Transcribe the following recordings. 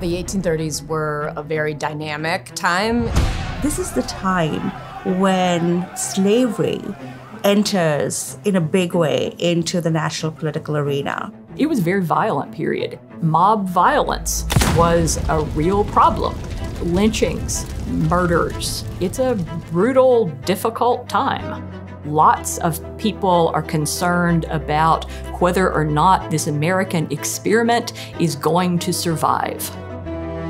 The 1830s were a very dynamic time. This is the time when slavery enters in a big way into the national political arena. It was a very violent period. Mob violence was a real problem. Lynchings, murders. It's a brutal, difficult time. Lots of people are concerned about whether or not this American experiment is going to survive.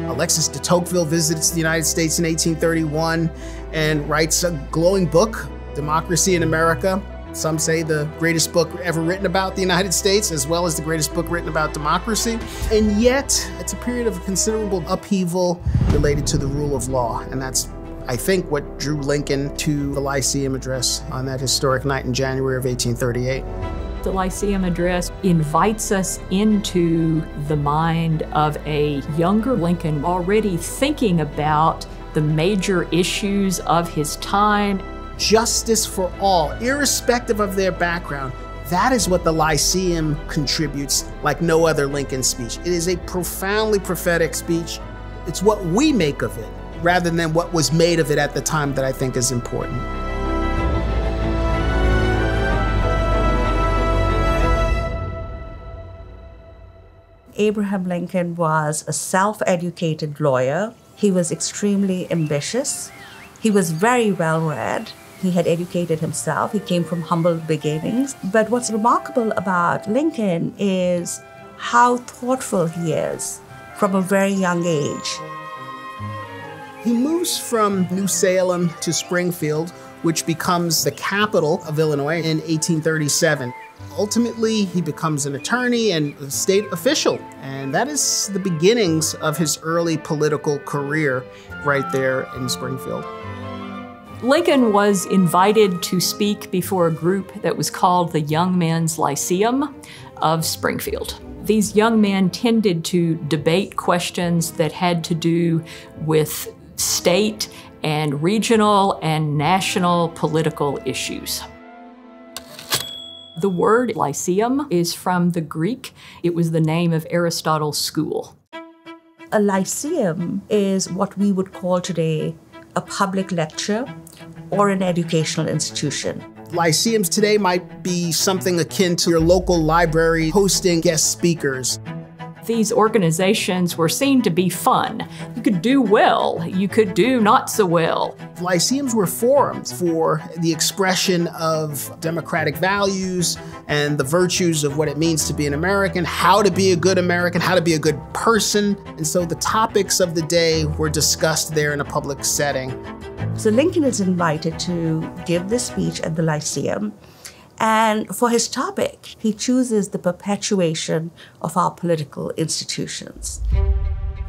Alexis de Tocqueville visits the United States in 1831 and writes a glowing book, Democracy in America. Some say the greatest book ever written about the United States, as well as the greatest book written about democracy. And yet, it's a period of considerable upheaval related to the rule of law. And that's, I think, what drew Lincoln to the Lyceum Address on that historic night in January of 1838 the Lyceum Address invites us into the mind of a younger Lincoln already thinking about the major issues of his time. Justice for all, irrespective of their background. That is what the Lyceum contributes like no other Lincoln speech. It is a profoundly prophetic speech. It's what we make of it rather than what was made of it at the time that I think is important. Abraham Lincoln was a self educated lawyer. He was extremely ambitious. He was very well read. He had educated himself. He came from humble beginnings. But what's remarkable about Lincoln is how thoughtful he is from a very young age. He moves from New Salem to Springfield, which becomes the capital of Illinois in 1837. Ultimately, he becomes an attorney and a state official, and that is the beginnings of his early political career right there in Springfield. Lincoln was invited to speak before a group that was called the Young Men's Lyceum of Springfield. These young men tended to debate questions that had to do with state and regional and national political issues. The word lyceum is from the Greek. It was the name of Aristotle's school. A lyceum is what we would call today a public lecture or an educational institution. Lyceums today might be something akin to your local library hosting guest speakers these organizations were seen to be fun. You could do well, you could do not so well. Lyceums were forums for the expression of democratic values and the virtues of what it means to be an American, how to be a good American, how to be a good person. And so the topics of the day were discussed there in a public setting. So Lincoln is invited to give this speech at the Lyceum. And for his topic, he chooses the perpetuation of our political institutions.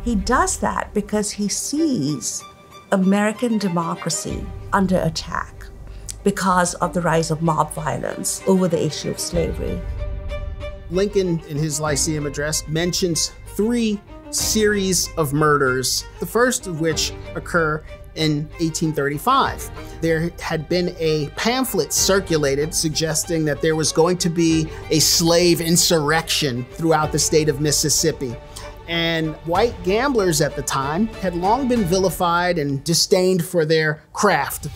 He does that because he sees American democracy under attack because of the rise of mob violence over the issue of slavery. Lincoln, in his Lyceum address, mentions three series of murders, the first of which occur in 1835. There had been a pamphlet circulated suggesting that there was going to be a slave insurrection throughout the state of Mississippi. And white gamblers at the time had long been vilified and disdained for their craft.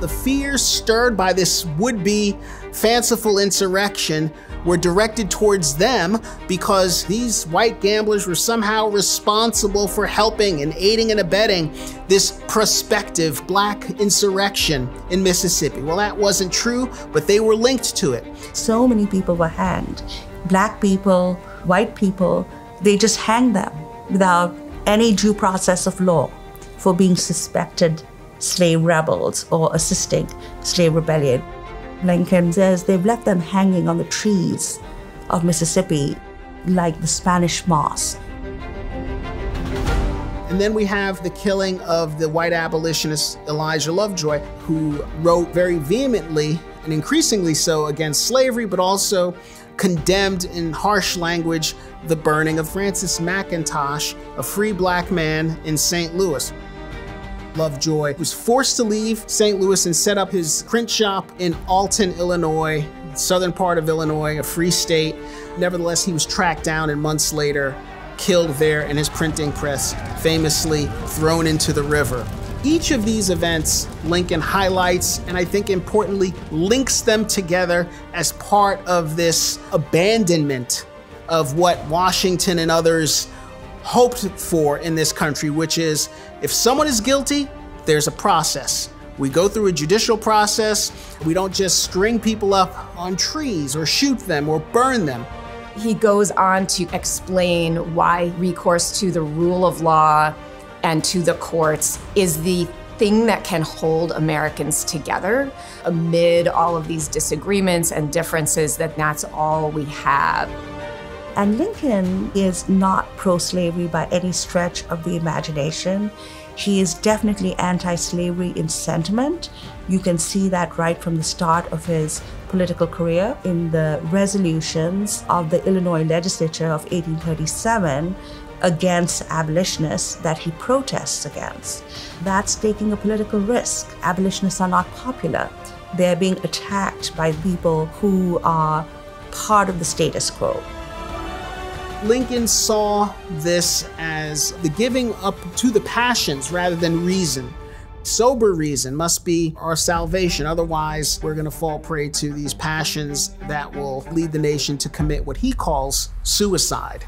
The fears stirred by this would be fanciful insurrection were directed towards them because these white gamblers were somehow responsible for helping and aiding and abetting this prospective black insurrection in Mississippi. Well, that wasn't true, but they were linked to it. So many people were hanged black people, white people, they just hanged them without any due process of law for being suspected slave rebels or assisting slave rebellion. Lincoln says they've left them hanging on the trees of Mississippi like the Spanish moss. And then we have the killing of the white abolitionist Elijah Lovejoy, who wrote very vehemently and increasingly so against slavery, but also condemned in harsh language the burning of Francis McIntosh, a free black man in St. Louis. Lovejoy was forced to leave St. Louis and set up his print shop in Alton, Illinois, southern part of Illinois, a free state. Nevertheless, he was tracked down and months later killed there in his printing press, famously thrown into the river. Each of these events Lincoln highlights and I think importantly links them together as part of this abandonment of what Washington and others hoped for in this country, which is if someone is guilty, there's a process. We go through a judicial process. We don't just string people up on trees or shoot them or burn them. He goes on to explain why recourse to the rule of law and to the courts is the thing that can hold Americans together amid all of these disagreements and differences, that that's all we have. And Lincoln is not pro slavery by any stretch of the imagination. He is definitely anti slavery in sentiment. You can see that right from the start of his political career in the resolutions of the Illinois legislature of 1837 against abolitionists that he protests against. That's taking a political risk. Abolitionists are not popular. They're being attacked by people who are part of the status quo. Lincoln saw this as the giving up to the passions rather than reason. Sober reason must be our salvation. Otherwise, we're going to fall prey to these passions that will lead the nation to commit what he calls suicide.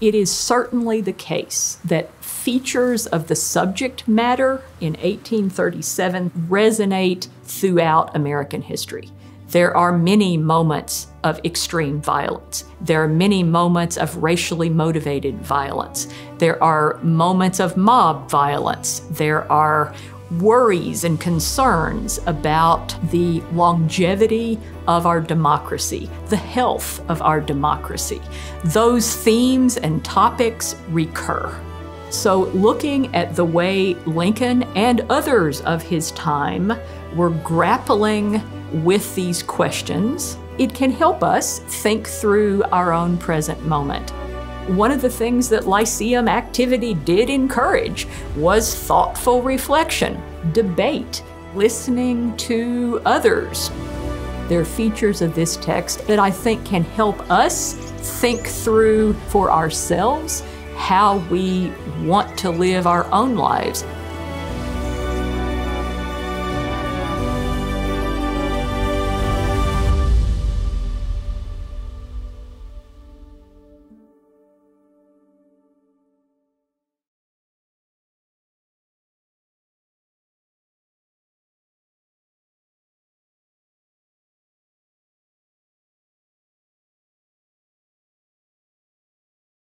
It is certainly the case that features of the subject matter in 1837 resonate throughout American history. There are many moments of extreme violence. There are many moments of racially motivated violence. There are moments of mob violence. There are worries and concerns about the longevity of our democracy, the health of our democracy. Those themes and topics recur. So, looking at the way Lincoln and others of his time were grappling with these questions, it can help us think through our own present moment. One of the things that Lyceum activity did encourage was thoughtful reflection, debate, listening to others. There are features of this text that I think can help us think through for ourselves how we want to live our own lives